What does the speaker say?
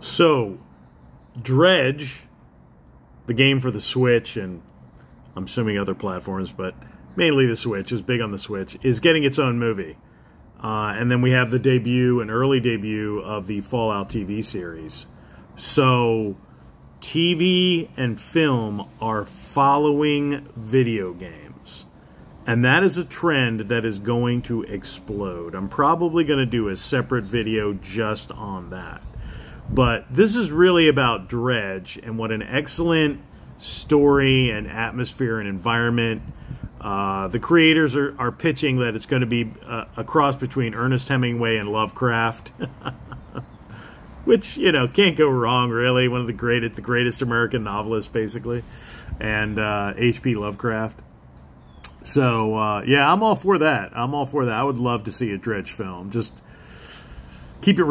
So, Dredge, the game for the Switch, and I'm assuming other platforms, but mainly the Switch, is big on the Switch, is getting its own movie. Uh, and then we have the debut, an early debut of the Fallout TV series. So, TV and film are following video games. And that is a trend that is going to explode. I'm probably going to do a separate video just on that. But this is really about Dredge and what an excellent story and atmosphere and environment. Uh, the creators are, are pitching that it's going to be a, a cross between Ernest Hemingway and Lovecraft. Which, you know, can't go wrong, really. One of the greatest, the greatest American novelists, basically. And H.P. Uh, Lovecraft. So, uh, yeah, I'm all for that. I'm all for that. I would love to see a Dredge film. Just keep it